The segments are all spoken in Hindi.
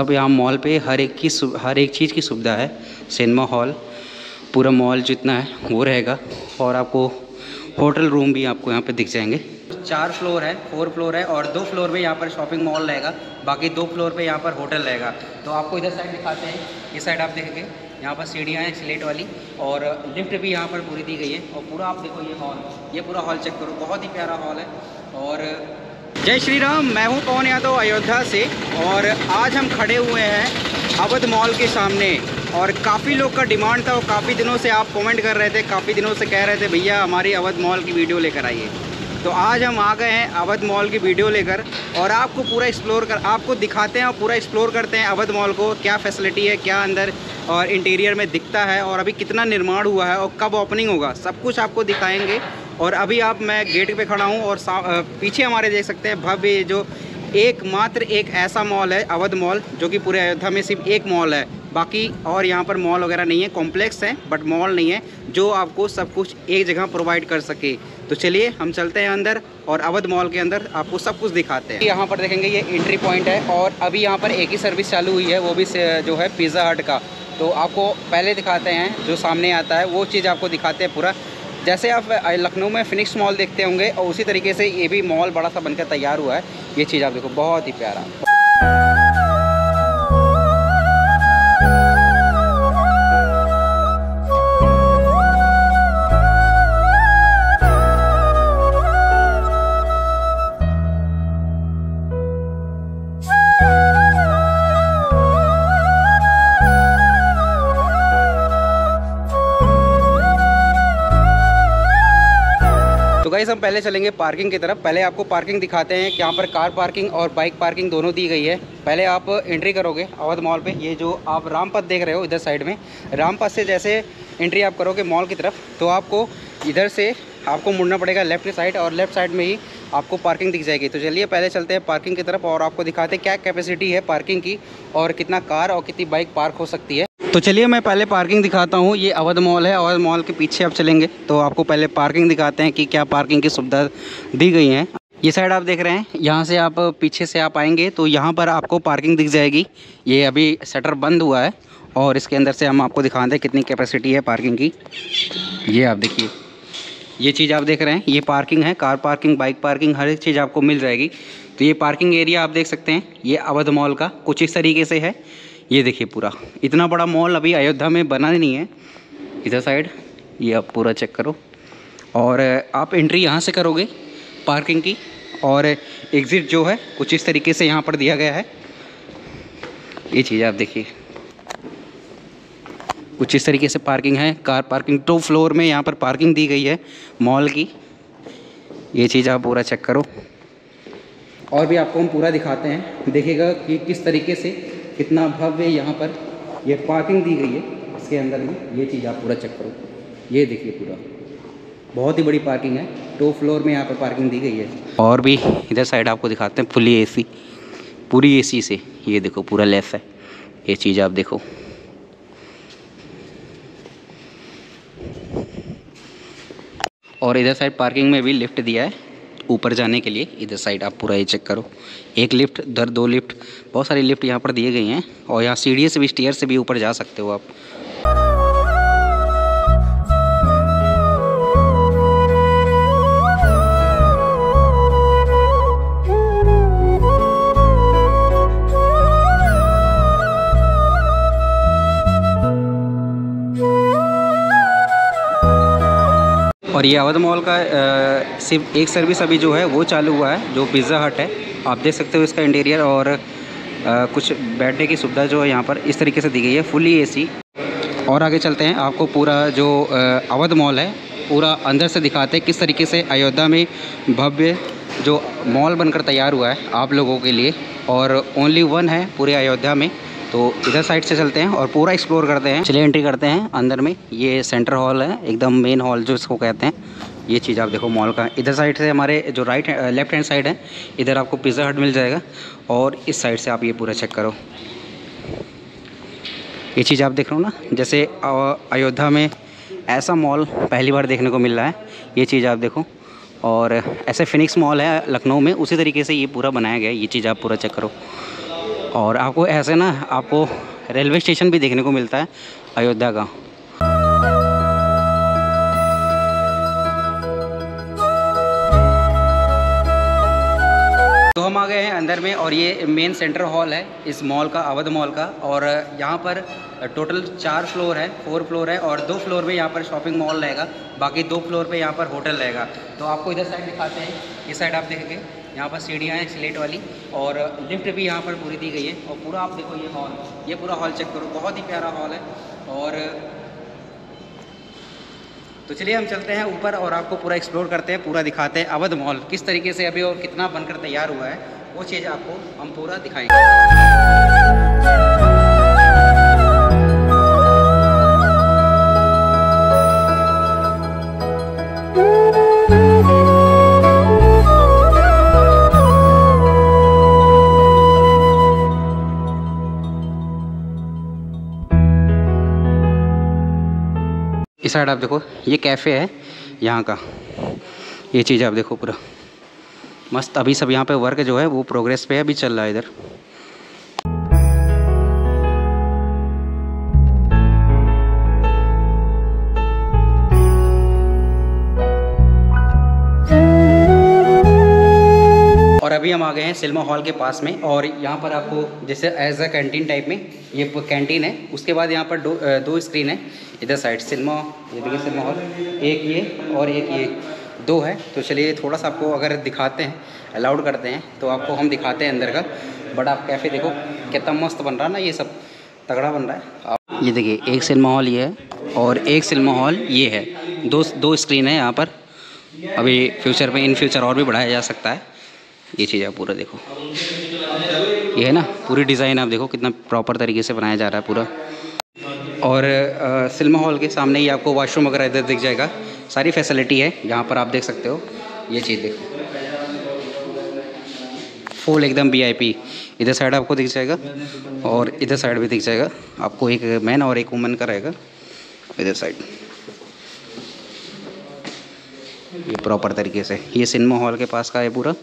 सब यहाँ मॉल पे हर एक की हर एक चीज़ की सुविधा है। सिनेमा हॉल पूरा मॉल जितना है, वो रहेगा। और आपको होटल रूम भी आपको यहाँ पे दिख जाएँगे। चार फ्लोर है फोर फ्लोर है और दो फ्लोर में यहाँ पर शॉपिंग मॉल रहेगा। बाकी दो फ्लोर पे यहाँ पर होटल रहेगा। तो आपको इधर साइड दिखाते हैं। इस साइड आप देखेंगे। यहाँ पर सीढ़ियाँ हैं स्लेट वाली। और लिफ्ट भी यहाँ पर पूरी दी गई है। और पूरा आप देखो ये हॉल ये पूरा हॉल चेक करो। बहुत ही प्यारा हॉल है। और जय श्री राम, मैं हूँ पवन यादव अयोध्या से और आज हम खड़े हुए हैं अवध मॉल के सामने। और काफ़ी लोग का डिमांड था और काफ़ी दिनों से आप कमेंट कर रहे थे, काफ़ी दिनों से कह रहे थे, भैया, हमारी अवध मॉल की वीडियो लेकर आइए। तो आज हम आ गए हैं अवध मॉल की वीडियो लेकर और आपको पूरा एक्सप्लोर कर, आपको दिखाते हैं और पूरा एक्सप्लोर करते हैं अवध मॉल को, क्या फैसिलिटी है, क्या अंदर और इंटीरियर में दिखता है और अभी कितना निर्माण हुआ है और कब ओपनिंग होगा, सब कुछ आपको दिखाएँगे। और अभी आप, मैं गेट पे खड़ा हूँ और पीछे हमारे देख सकते हैं भव्य जो एकमात्र एक ऐसा मॉल है, अवध मॉल, जो कि पूरे अयोध्या में सिर्फ़ एक मॉल है। बाकी और यहाँ पर मॉल वगैरह नहीं है, कॉम्प्लेक्स है, बट मॉल नहीं है, जो आपको सब कुछ एक जगह प्रोवाइड कर सके। तो चलिए, हम चलते हैं अंदर और अवध मॉल के अंदर आपको सब कुछ दिखाते हैं। यहाँ पर देखेंगे, ये एंट्री पॉइंट है और अभी यहाँ पर एक ही सर्विस चालू हुई है, वो भी जो है पिज़्ज़ा हट का। तो आपको पहले दिखाते हैं, जो सामने आता है, वो चीज़ आपको दिखाते हैं पूरा। जैसे आप लखनऊ में फिनिक्स मॉल देखते होंगे और उसी तरीके से ये भी मॉल बड़ा सा बनकर तैयार हुआ है। ये चीज़ आप देखो, बहुत ही प्यारा। हम पहले चलेंगे पार्किंग की तरफ़। पहले आपको पार्किंग दिखाते हैं कि यहाँ पर कार पार्किंग और बाइक पार्किंग दोनों दी गई है। पहले आप एंट्री करोगे अवध मॉल पे। ये जो आप रामपथ देख रहे हो इधर साइड में, रामपथ से जैसे एंट्री आप करोगे मॉल की तरफ़ तो आपको इधर से आपको मुड़ना पड़ेगा लेफ़्ट साइड और लेफ़्ट साइड में ही आपको पार्किंग दिख जाएगी। तो चलिए पहले चलते हैं पार्किंग की तरफ़ और आपको दिखाते हैं क्या कैपेसिटी है पार्किंग की और कितना कार और कितनी बाइक पार्क हो सकती है। तो चलिए मैं पहले पार्किंग दिखाता हूँ। ये अवध मॉल है। अवध मॉल के पीछे आप चलेंगे। तो आपको पहले पार्किंग दिखाते हैं कि क्या पार्किंग की सुविधा दी गई है। ये साइड आप देख रहे हैं। यहाँ से आप पीछे से आप आएँगे तो यहाँ पर आपको पार्किंग दिख जाएगी। ये अभी शटर बंद हुआ है और इसके अंदर से हम आपको दिखाते हैं कितनी कैपेसिटी है पार्किंग की। ये आप देखिए। ये चीज़ आप देख रहे हैं। ये पार्किंग है। कार पार्किंग बाइक पार्किंग हर एक चीज़ आपको मिल जाएगी। तो ये पार्किंग एरिया आप देख सकते हैं। ये अवध मॉल का कुछ इस तरीके से है। ये देखिए पूरा। इतना बड़ा मॉल अभी अयोध्या में बना नहीं है। इधर साइड, ये आप पूरा चेक करो। और आप एंट्री यहाँ से करोगे पार्किंग की। और एग्ज़िट जो है, कुछ इस तरीके से यहाँ पर दिया गया है। ये चीज़ आप देखिए। कुछ इस तरीके से पार्किंग है। कार पार्किंग टू फ्लोर में यहाँ पर पार्किंग दी गई है मॉल की। ये चीज़ आप पूरा चेक करो। और भी आपको हम पूरा दिखाते हैं। देखिएगा कि किस तरीके से कितना भव्य यहाँ पर ये पार्किंग दी गई है। इसके अंदर में ये चीज़ आप पूरा चेक करो। ये देखिए पूरा। बहुत ही बड़ी पार्किंग है। टू फ्लोर में यहाँ पर पार्किंग दी गई है। और भी इधर साइड आपको दिखाते हैं फुली एसी पूरी एसी से। ये देखो, पूरा लेस है। ये चीज़ आप देखो। और इधर साइड पार्किंग में भी लिफ्ट दिया है। ऊपर जाने के लिए। इधर साइड आप पूरा ये चेक करो। एक लिफ्ट दर दो लिफ्ट बहुत सारी लिफ्ट यहाँ पर दिए गए हैं और यहाँ सीढ़ी से भी स्टेयर से भी ऊपर जा सकते हो आप। और ये अवध मॉल का सिर्फ़ एक सर्विस अभी जो है वो चालू हुआ है जो पिज़्ज़ा हट है। आप देख सकते हो इसका इंटीरियर और आ, कुछ बैठने की सुविधा जो है यहाँ पर इस तरीके से दी गई है फुली एसी और आगे चलते हैं आपको पूरा जो अवध मॉल है पूरा अंदर से दिखाते हैं किस तरीके से अयोध्या में भव्य जो मॉल बनकर तैयार हुआ है आप लोगों के लिए। और ओनली वन है पूरे अयोध्या में। तो इधर साइड से चलते हैं और पूरा एक्सप्लोर करते हैं। चलिए एंट्री करते हैं। अंदर में ये सेंटर हॉल है, एकदम मेन हॉल जो इसको कहते हैं। ये चीज़ आप देखो मॉल का। इधर साइड से हमारे जो राइट लेफ़्ट हैंड साइड है, इधर आपको पिज़्ज़ा हट मिल जाएगा और इस साइड से आप ये पूरा चेक करो। ये चीज़ आप देख रहे हो ना? जैसे अयोध्या में ऐसा मॉल पहली बार देखने को मिल रहा है। ये चीज़ आप देखो। और ऐसे फिनिक्स मॉल है लखनऊ में, उसी तरीके से ये पूरा बनाया गया है। ये चीज़ आप पूरा चेक करो। और आपको ऐसे ना, आपको रेलवे स्टेशन भी देखने को मिलता है, अयोध्या का। तो हम आ गए हैं अंदर में और ये मेन सेंटर हॉल है, इस मॉल का, अवध मॉल का। और यहाँ पर टोटल चार फ्लोर है फोर फ्लोर है और दो फ्लोर में यहाँ पर शॉपिंग मॉल रहेगा, बाकी दो फ्लोर पे यहाँ पर होटल रहेगा। तो आपको इधर साइड दिखाते हैं, इस साइड आप देखेंगे। यहाँ पर सीढ़ियाँ हैं, स्लेट वाली, और लिफ्ट भी यहाँ पर पूरी दी गई है। और पूरा आप देखो ये हॉल, ये पूरा हॉल चेक करो, बहुत ही प्यारा हॉल है। और तो चलिए हम चलते हैं ऊपर और आपको पूरा एक्सप्लोर करते हैं, पूरा दिखाते हैं अवध मॉल, किस तरीके से अभी और कितना बनकर तैयार हुआ है, वो चीज़ आपको हम पूरा दिखाएँगे। इस साइड आप देखो, ये कैफ़े है, यहाँ का। ये चीज़ आप देखो पूरा। मस्त, अभी सब यहाँ पे वर्क जो है, वो प्रोग्रेस पे है, अभी चल रहा है इधर। हम आ गए हैं सिल्मा हॉल के पास में और यहाँ पर आपको जैसे एज अ कैंटीन टाइप में ये कैंटीन है। उसके बाद यहाँ पर दो दो स्क्रीन है। इधर साइड सिनेमा, ये देखिए सिनेमा हॉल। एक ये और एक ये। दो है। तो चलिए थोड़ा सा आपको अगर दिखाते हैं अलाउड करते हैं तो आपको हम दिखाते हैं अंदर का। बट आप कैफ़े देखो, कितना मस्त बन रहा है ना ये सब। तगड़ा बन रहा है। आप ये देखिए, एक सिनेमा हॉल ये है और एक सिनेमा हॉल ये है। दो दो स्क्रीन है यहाँ पर। अभी फ्यूचर में इन फ्यूचर और भी बढ़ाया जा सकता है। ये चीज़ आप पूरा देखो। ये है ना, पूरी डिज़ाइन आप देखो कितना प्रॉपर तरीके से बनाया जा रहा है पूरा। और सिनेमा हॉल के सामने ही आपको वॉशरूम वगैरह इधर दिख जाएगा। सारी फैसिलिटी है यहाँ पर आप देख सकते हो। ये चीज़ देखो। फुल एकदम वी इधर साइड आपको दिख जाएगा, और इधर साइड भी दिख जाएगा। आपको एक मैन और एक वुमन का रहेगा, इधर साइड। ये प्रॉपर तरीके से। ये सिनेमा हॉल के पास का है पूरा।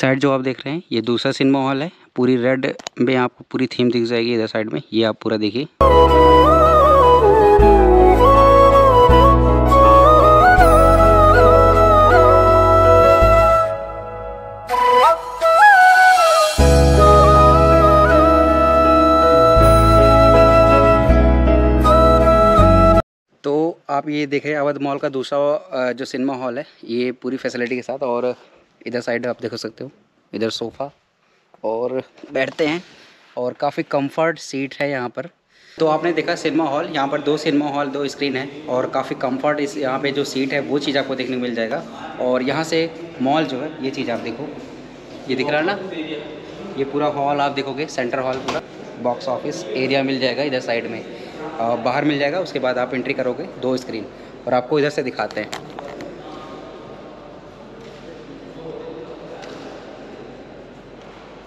साइड जो आप देख रहे हैं, ये दूसरा सिनेमा हॉल है। पूरी रेड में आपको पूरी थीम दिख जाएगी इधर साइड में। ये आप पूरा देखिए। तो आप ये देख रहे हैं अवध मॉल का दूसरा जो सिनेमा हॉल है, ये पूरी फैसिलिटी के साथ और इधर साइड आप देख सकते हो, इधर सोफ़ा और बैठते हैं और काफ़ी कंफर्ट सीट है यहाँ पर। तो आपने देखा सिनेमा हॉल यहाँ पर दो सिनेमा हॉल दो स्क्रीन है और काफ़ी कंफर्ट इस यहाँ पे जो सीट है, वो चीज़ आपको देखने मिल जाएगा। और यहाँ से मॉल जो है, ये चीज़ आप देखो। ये दिख रहा है ना? ये पूरा हॉल आप देखोगे सेंटर हॉल पूरा। बॉक्स ऑफ़िस एरिया मिल जाएगा इधर साइड में। बाहर मिल जाएगा, उसके बाद आप एंट्री करोगे, दो स्क्रीन और आपको इधर से दिखाते हैं।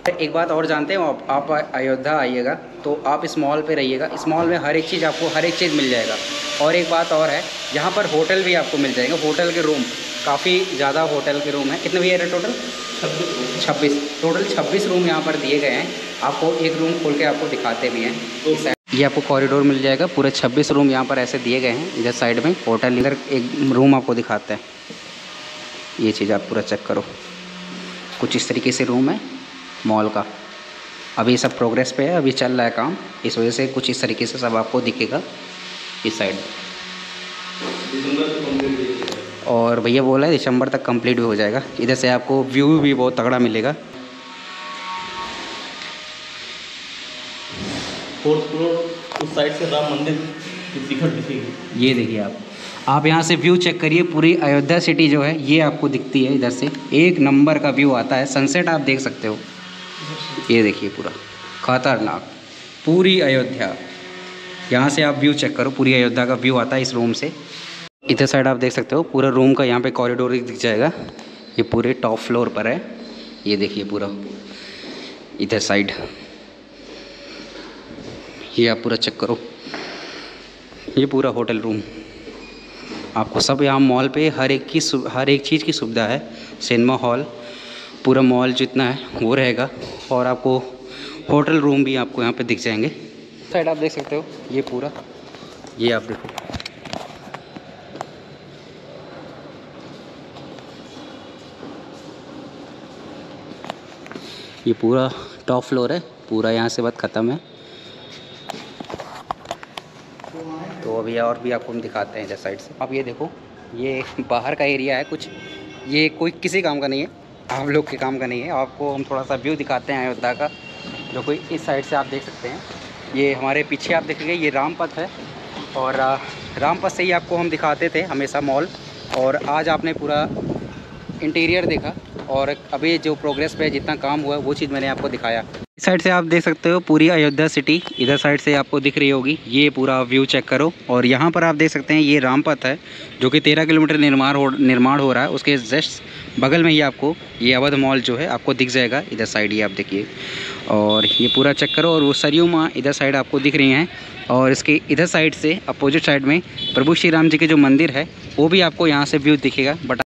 एक बात और जानते हो आप, अयोध्या आइएगा तो आप इस मॉल पे रहिएगा। इस मॉल में हर एक चीज़ आपको हर एक चीज़ मिल जाएगा। और एक बात और है यहाँ पर होटल भी आपको मिल जाएँगे। होटल के रूम काफ़ी ज़्यादा होटल के रूम है। कितने भैया है टोटल? छब्बीस। टोटल छब्बीस रूम यहाँ पर दिए गए हैं। आपको एक रूम खोल के आपको दिखाते भी हैं। ये आपको कॉरिडोर मिल जाएगा। पूरे छब्बीस रूम यहाँ पर ऐसे दिए गए हैं इधर साइड में। होटल इधर एक रूम आपको दिखाते हैं। ये चीज़ आप पूरा चेक करो। कुछ इस तरीके से रूम है। मॉल का। अभी सब प्रोग्रेस पे है अभी चल रहा है काम। इस वजह से कुछ इस तरीके से सब आपको दिखेगा इस साइड और भैया बोला है दिसंबर तक कंप्लीट भी हो जाएगा। इधर से आपको व्यू भी बहुत तगड़ा मिलेगा। फोर्थ फ्लोर उस साइड से राम मंदिर की शिखर दिखेगी। ये देखिए आप। आप यहाँ से व्यू चेक करिए पूरी अयोध्या सिटी जो है ये आपको दिखती है इधर से। एक नंबर का व्यू आता है। सनसेट आप देख सकते हो। ये देखिए पूरा। खतरनाक। पूरी अयोध्या। यहाँ से आप व्यू चेक करो, पूरी अयोध्या का व्यू आता है इस रूम से। इधर साइड आप देख सकते हो, पूरा रूम का यहाँ पे कॉरिडोर दिख जाएगा। ये पूरे टॉप फ्लोर पर है। ये देखिए पूरा। इधर साइड ये आप पूरा चेक करो। ये पूरा होटल रूम आपको सब यहाँ मॉल पे हर एक की हर एक चीज़ की सुविधा है। सिनेमा हॉल पूरा मॉल जितना है वो रहेगा और आपको होटल रूम भी आपको यहाँ पे दिख जाएँगे। साइड आप देख सकते हो ये पूरा। ये आप देखो। ये पूरा टॉप फ्लोर है पूरा यहाँ से बात ख़त्म है। तो अभी और भी आपको हम दिखाते हैं इधर साइड से। आप ये देखो ये बाहर का एरिया है कुछ ये कोई किसी काम का नहीं है। आप लोग के काम का नहीं है। आपको हम थोड़ा सा व्यू दिखाते हैं अयोध्या का, जो कोई इस साइड से आप देख सकते हैं। ये हमारे पीछे आप देखेंगे, ये रामपथ है। और रामपथ से ही आपको हम दिखाते थे हमेशा मॉल। और आज आपने पूरा इंटीरियर देखा। और अभी जो प्रोग्रेस पे जितना काम हुआ, वो चीज़ मैंने आपको दिखाया। इस साइड से आप देख सकते हो पूरी अयोध्या सिटी। इधर साइड से आपको दिख रही होगी, ये पूरा व्यू चेक करो। और यहाँ पर आप देख सकते हैं, ये रामपथ है, जो कि तेरह किलोमीटर निर्माण हो निर्माण हो रहा है। उसके जस्ट बगल में ही आपको ये अवध मॉल जो है, आपको दिख जाएगा। इधर साइड ये आप देखिए। और ये पूरा चेक करो और वो सरयू माँ इधर साइड आपको दिख रही हैं। और इसके इधर साइड से, अपोजिट साइड में प्रभु श्री राम जी के जो मंदिर है, वो भी आपको यहाँ से व्यू दिखेगा। बट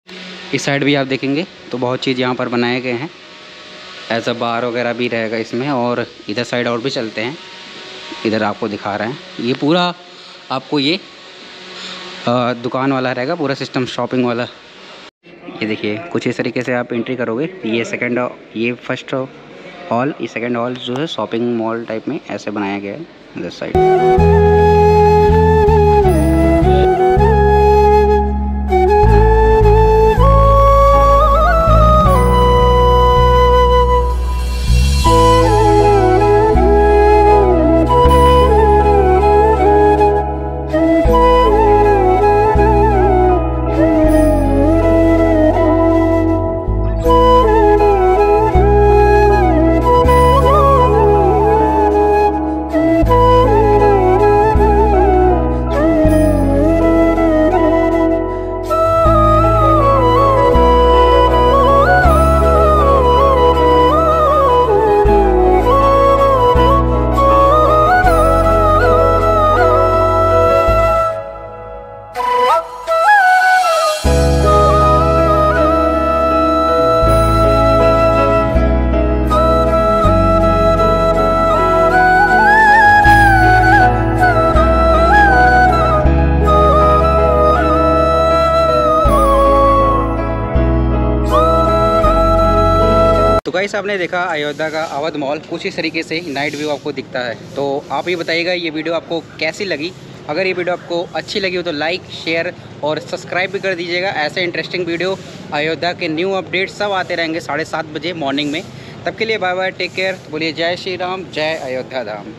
इस साइड भी आप देखेंगे तो बहुत चीज़ यहाँ पर बनाए गए हैं। एज अ बार वगैरह भी रहेगा इसमें और इधर साइड और भी चलते हैं। इधर आपको दिखा रहे हैं। ये पूरा आपको ये दुकान वाला रहेगा, पूरा सिस्टम शॉपिंग वाला। ये देखिए, कुछ इस तरीके से आप एंट्री करोगे। ये सेकंड ये फ़र्स्ट हॉल ये सेकंड हॉल जो है शॉपिंग मॉल टाइप में ऐसे बनाया गया है दिस साइड गाइस, आपने देखा अयोध्या का अवध मॉल कुछ इस तरीके से नाइट व्यू आपको दिखता है। तो आप ये बताइएगा, ये वीडियो आपको कैसी लगी? अगर ये वीडियो आपको अच्छी लगी हो तो लाइक, शेयर और सब्सक्राइब भी कर दीजिएगा। ऐसे इंटरेस्टिंग वीडियो अयोध्या के न्यू अपडेट सब आते रहेंगे साढ़े सात बजे मॉर्निंग में। तब के लिए बाय बाय टेक केयर बोलिए, जय श्री राम, जय अयोध्या धाम।